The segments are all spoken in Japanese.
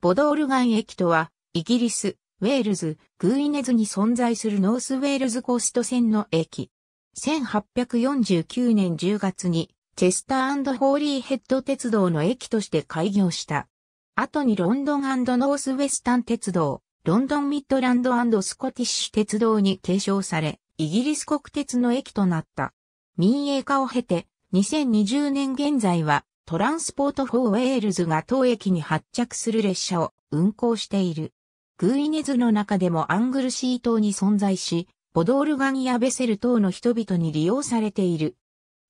ボドールガン駅とは、イギリス、ウェールズ、グウィネズに存在するノースウェールズコースト線の駅。1849年10月に、チェスターホーリーヘッド鉄道の駅として開業した。後にロンドンノースウェスタン鉄道、ロンドンミッドランドスコティッシュ鉄道に継承され、イギリス国鉄の駅となった。民営化を経て、2020年現在はトランスポート・フォー・ウェールズが当駅に発着する列車を運行している。グウィネズの中でもアングルシー島に存在し、ボドールガンやベセル等の人々に利用されている。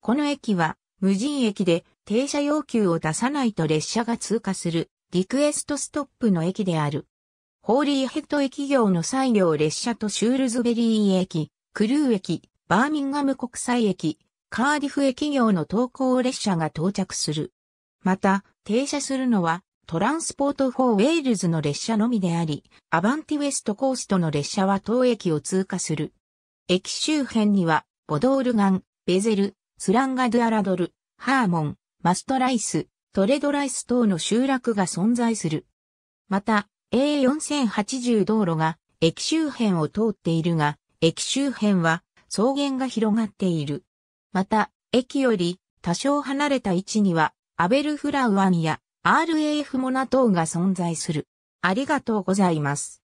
この駅は無人駅で停車要求を出さないと列車が通過するリクエストストップの駅である。ホーリーヘッド駅行の西行列車とシュールズベリー駅、クルー駅、バーミンガム国際駅、カーディフ駅行の東行列車が到着する。また、停車するのは、トランスポート・フォー・ウェイルズの列車のみであり、アバンティウェストコーストの列車は当駅を通過する。駅周辺には、ボドールガン、ベセル、スランガドゥアラドル、ハーモン、マストライス、トレドライス等の集落が存在する。また、A4080 道路が駅周辺を通っているが、駅周辺は草原が広がっている。また、駅より多少離れた位置には、アベルフラウアンや RAF モナ等が存在する。ありがとうございます。